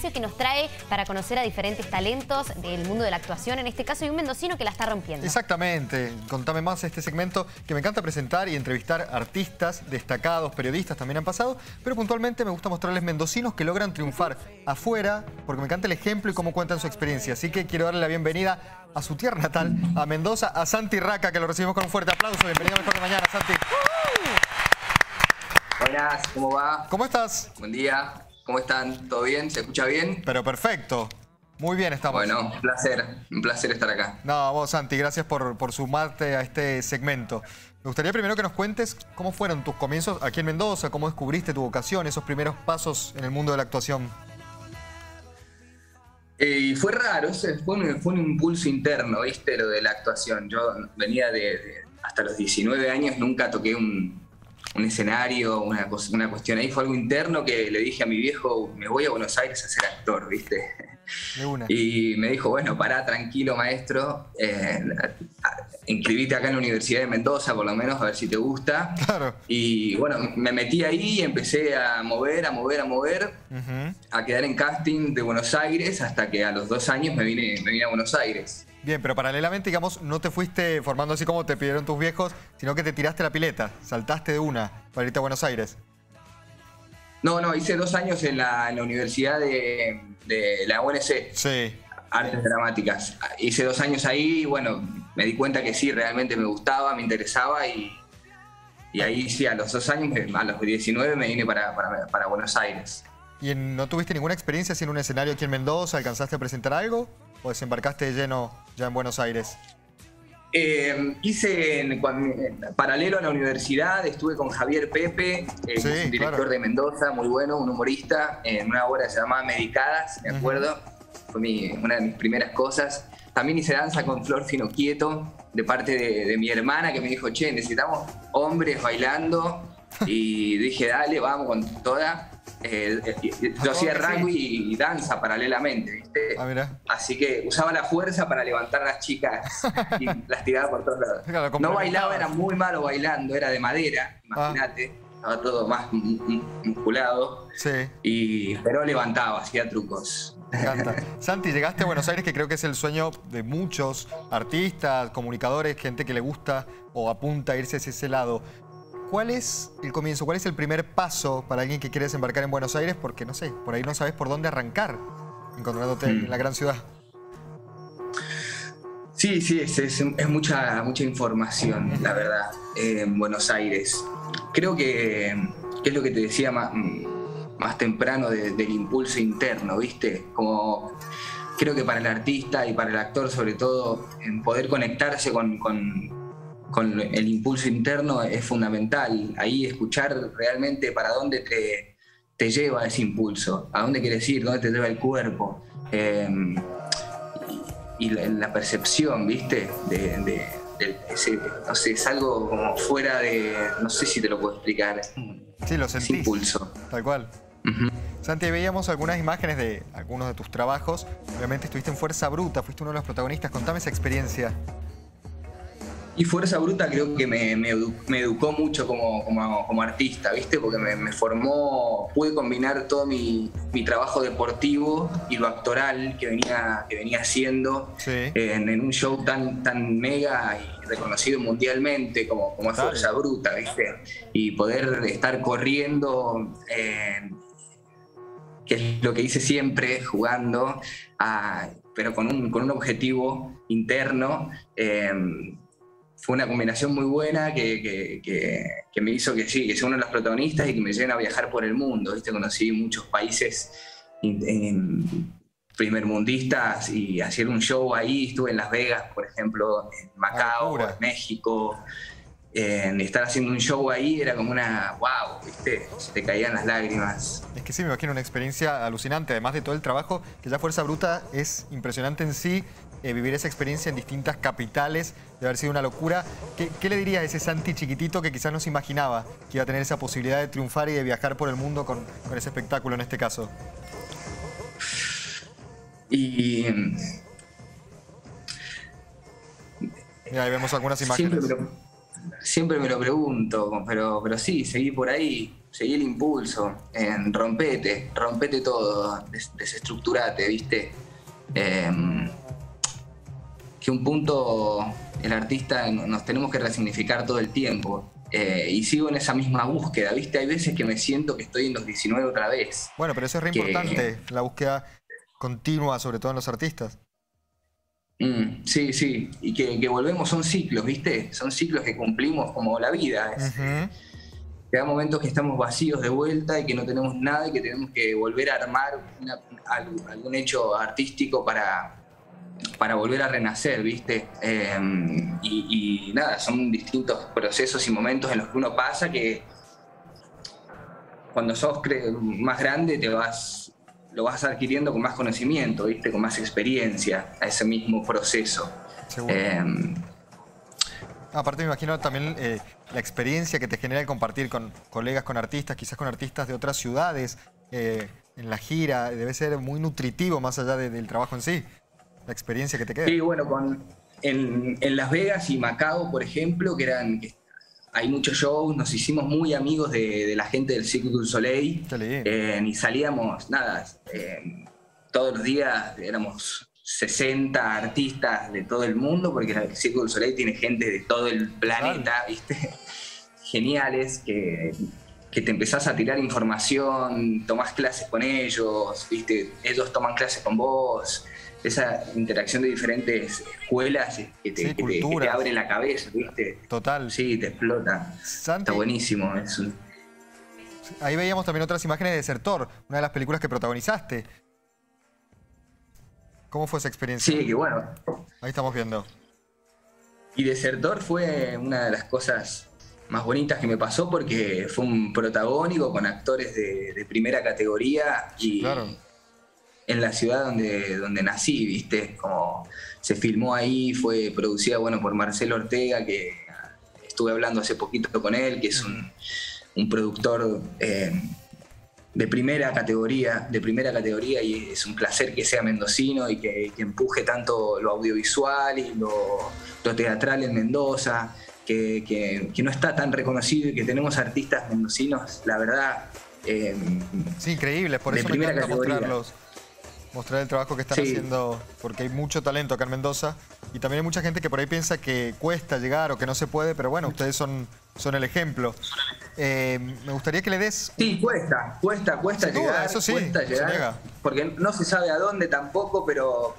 espacio que nos trae para conocer a diferentes talentos del mundo de la actuación, en este caso, y un mendocino que la está rompiendo. Exactamente. Contame más este segmento que me encanta presentar y entrevistar artistas destacados, periodistas también han pasado, pero puntualmente me gusta mostrarles mendocinos que logran triunfar afuera, porque me encanta el ejemplo y cómo cuentan su experiencia. Así que quiero darle la bienvenida a su tierra natal, a Mendoza, a Santi Raca, que lo recibimos con un fuerte aplauso. Bienvenido a Mejor de Mañana, Santi. Buenas, ¿cómo va? ¿Cómo estás? Buen día, ¿cómo están? ¿Todo bien? ¿Se escucha bien? Pero perfecto. Muy bien estamos. Bueno, un placer, un placer estar acá. No, vos Santi, gracias por, por sumarte a este segmento. Me gustaría primero que nos cuentes cómo fueron tus comienzos aquí en Mendoza, cómo descubriste tu vocación, esos primeros pasos en el mundo de la actuación. Eh, fue raro, fue un, fue un impulso interno, ¿viste? Lo de la actuación. Yo venía de, hasta los 19 años, nunca toqué un, un escenario, una, una cuestión ahí. Fue algo interno que le dije a mi viejo, me voy a Buenos Aires a ser actor, ¿viste? Y me dijo, bueno, pará, tranquilo, maestro. Eh, inscribite acá en la Universidad de Mendoza, por lo menos, a ver si te gusta. Claro. Y bueno, me metí ahí y empecé a mover, a mover, a mover, a quedar en casting de Buenos Aires hasta que a los dos años me vine, me vine a Buenos Aires. Bien, pero paralelamente, digamos, no te fuiste formando así como te pidieron tus viejos, sino que te tiraste la pileta, saltaste de una para irte a Buenos Aires. No, no, hice dos años en la, Universidad de, la UNC. Sí. Artes Dramáticas. Hice dos años ahí y bueno, me di cuenta que sí, realmente me gustaba, me interesaba y, y ahí sí, a los dos años, a los 19 me vine para, para, Buenos Aires. ¿Y no tuviste ninguna experiencia en un escenario aquí en Mendoza? ¿Alcanzaste a presentar algo? ¿O desembarcaste de lleno ya en Buenos Aires? Eh, hice en, paralelo a la universidad, estuve con Javier Pepe, eh, un director de Mendoza, muy bueno, un humorista, en una obra que se llamaba Medicadas, me acuerdo. Fue una de mis primeras cosas. También hice danza con Flor Fino Quieto, de parte de, mi hermana, que me dijo, che, necesitamos hombres bailando. Y dije, dale, vamos con toda. Eh, yo hacía rugby y, danza paralelamente, ¿viste? Ah, Así que usaba la fuerza para levantar a las chicas y las tiraba por todos lados. no bailaba, era muy malo bailando, era de madera, ah. imagínate. Estaba todo más musculado. Sí. Y, pero levantaba, hacía trucos. Me encanta. Santi, llegaste a Buenos Aires, que creo que es el sueño de muchos artistas, comunicadores, gente que le gusta o apunta a irse hacia ese lado. ¿Cuál es el comienzo? ¿Cuál es el primer paso para alguien que quiere desembarcar en Buenos Aires? Porque, no sé, por ahí no sabes por dónde arrancar encontrándote en mm. la gran ciudad. Sí, sí, es, mucha, mucha información, la verdad, en Buenos Aires. Creo que, es lo que te decía más, más temprano del impulso interno, ¿viste? Como creo que para el artista y para el actor sobre todo, en poder conectarse con con el impulso interno es fundamental. Ahí escuchar realmente para dónde te, te lleva ese impulso, a dónde quieres ir, dónde te lleva el cuerpo. Em, y, la, percepción, ¿viste? De, ese, no sé, es algo como fuera de. No sé si te lo puedo explicar. Sí, lo sentís. impulso. Tal cual. Santi, veíamos algunas imágenes de algunos de tus trabajos. Obviamente estuviste en Fuerza Bruta, fuiste uno de los protagonistas. Contame esa experiencia. Y Fuerza Bruta creo que me, educó mucho como, como, artista, ¿viste? Porque me, formó, pude combinar todo mi, trabajo deportivo y lo actoral que venía, que venía haciendo en, un show tan, tan mega y reconocido mundialmente como, como Fuerza Bruta, ¿viste? Y poder estar corriendo, que es lo que hice siempre, jugando, pero con un, con un objetivo interno. Eh, fue una combinación muy buena que, me hizo que sí, que sea uno de los protagonistas y que me lleven a viajar por el mundo. ¿viste? Conocí muchos países primermundistas y hacer un show ahí. Estuve en Las Vegas, por ejemplo, en Macao, en México. En estar haciendo un show ahí era como una wow, ¿viste? Se te caían las lágrimas. Es que sí, me imagino una experiencia alucinante, además de todo el trabajo, que ya Fuerza Bruta es impresionante en sí, eh, vivir esa experiencia en distintas capitales, de haber sido una locura. ¿Qué, le diría a ese Santi chiquitito que quizás no se imaginaba que iba a tener esa posibilidad de triunfar y de viajar por el mundo con, ese espectáculo en este caso? Y... ahí vemos algunas imágenes. siempre me lo pregunto, pero, pero sí, seguí por ahí, seguí el impulso, en rompete, rompete todo, desestructurate, ¿viste? Em, que un punto el artista nos tenemos que resignificar todo el tiempo. Eh, y sigo en esa misma búsqueda, ¿viste? Hay veces que me siento que estoy en los 19 otra vez. Bueno, pero eso es re importante, la búsqueda continua, sobre todo en los artistas. Mm, sí, sí, y que, volvemos, son ciclos, ¿viste? Son ciclos que cumplimos como la vida. Que hay momentos que estamos vacíos de vuelta y que no tenemos nada y que tenemos que volver a armar algún hecho artístico para, para volver a renacer, ¿viste? Em, y, nada, son distintos procesos y momentos en los que uno pasa que cuando sos más grande te vas lo vas adquiriendo con más conocimiento, ¿viste? con más experiencia a ese mismo proceso. Em, Aparte me imagino también eh, la experiencia que te genera el compartir con colegas, con artistas, quizás con artistas de otras ciudades, eh, en la gira, debe ser muy nutritivo más allá del trabajo en sí, la experiencia que te queda. Sí, bueno, con, en, Las Vegas y Macao, por ejemplo, que eran hay muchos shows, nos hicimos muy amigos de, la gente del Cirque du Soleil eh, y salíamos, nada, eh, todos los días éramos 60 artistas de todo el mundo, porque el Cirque du Soleil tiene gente de todo el planeta, ¿viste? Geniales, que, que te empezás a tirar información, tomás clases con ellos, ¿viste? Ellos toman clases con vos esa interacción de diferentes escuelas que te, abre la cabeza, ¿viste? Total. Sí, te explota. Está buenísimo. Ahí veíamos también otras imágenes de Desertor, una de las películas que protagonizaste. ¿Cómo fue esa experiencia? Sí, que bueno. Ahí estamos viendo. Y Desertor fue una de las cosas más bonitas que me pasó porque fue un protagónico con actores de, primera categoría y claro en la ciudad donde, donde nací, ¿viste? Como se filmó ahí, fue producida, bueno, por Marcelo Ortega, que estuve hablando hace poquito con él, que es un, productor eh, de primera categoría, de primera categoría, y es un placer que sea mendocino y que, empuje tanto lo audiovisual y lo, teatral en Mendoza, que, no está tan reconocido y que tenemos artistas mendocinos, la verdad. Eh, sí, increíble, por eso me encanta mostrarlos mostrar el trabajo que están haciendo, porque hay mucho talento acá en Mendoza y también hay mucha gente que por ahí piensa que cuesta llegar o que no se puede, pero bueno, ustedes son, son el ejemplo. Eh, me gustaría que le des... Sí, cuesta, cuesta, cuesta llegar, eso sí, cuesta llegar, porque no se sabe a dónde tampoco, pero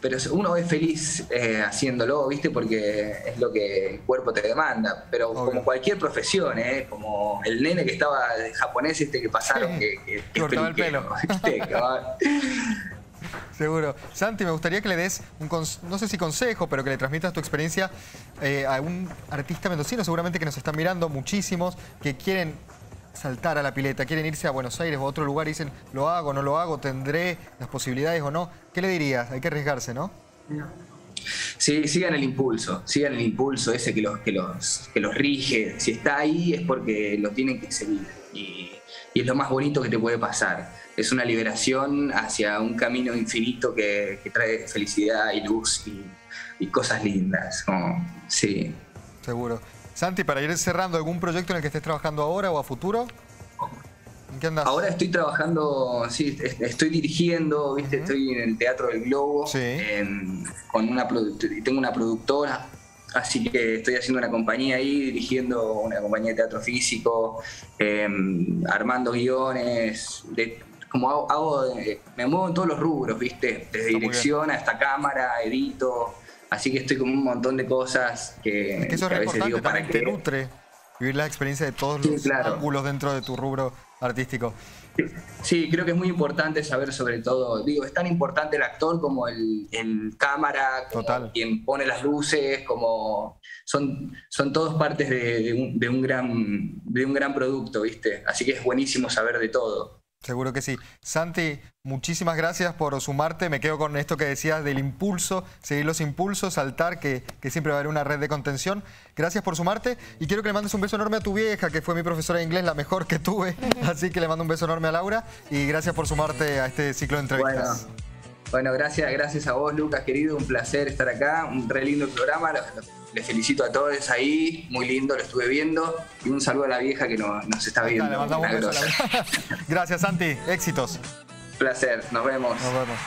pero uno es feliz eh, haciéndolo, ¿viste? Porque es lo que el cuerpo te demanda. Pero como cualquier profesión, ¿eh? Como el nene que estaba de japonés este que pasaron, que, que, cortaba el pelo. Seguro. Santi, me gustaría que le des un, no sé si consejo, pero que le transmitas tu experiencia eh, a un artista mendocino, seguramente que nos están mirando muchísimos, que quieren saltar a la pileta, quieren irse a Buenos Aires o a otro lugar y dicen, lo hago, no lo hago, tendré las posibilidades o no. ¿Qué le dirías? Hay que arriesgarse, ¿no? Sí, sigan el impulso, sigan el impulso ese que los, que los, que los rige. Si está ahí es porque lo tienen que seguir. Y, es lo más bonito que te puede pasar. Es una liberación hacia un camino infinito que, trae felicidad y luz y, cosas lindas. sí. Seguro. Santi, para ir cerrando, ¿algún proyecto en el que estés trabajando ahora o a futuro? ¿En qué andas? Ahora estoy trabajando, sí, estoy dirigiendo, ¿viste? Estoy en el Teatro del Globo, con una tengo una productora, así que estoy haciendo una compañía ahí, dirigiendo una compañía de teatro físico, em, armando guiones, como hago, me muevo en todos los rubros, ¿viste? Desde dirección hasta cámara, edito. Así que estoy con un montón de cosas que, es que eso es a veces digo, ¿para te nutre vivir la experiencia de todos los ángulos dentro de tu rubro artístico. Sí, creo que es muy importante saber sobre todo, digo, es tan importante el actor como el, cámara, como quien pone las luces, como son, son todos partes de, un, de, un, gran, de un gran producto, ¿viste? Así que es buenísimo saber de todo. Seguro que sí. Santi, muchísimas gracias por sumarte. Me quedo con esto que decías del impulso, seguir los impulsos, saltar, que, siempre va a haber una red de contención. Gracias por sumarte y quiero que le mandes un beso enorme a tu vieja, que fue mi profesora de inglés, la mejor que tuve. Así que le mando un beso enorme a Laura y gracias por sumarte a este ciclo de entrevistas. Bueno, gracias, gracias a vos, Lucas, querido. Un placer estar acá. Un re lindo programa. Les felicito a todos ahí. Muy lindo, lo estuve viendo. Y un saludo a la vieja que nos, nos está viendo. Dale, la- Gracias, Santi. Éxitos. Placer. Nos vemos. Nos vemos.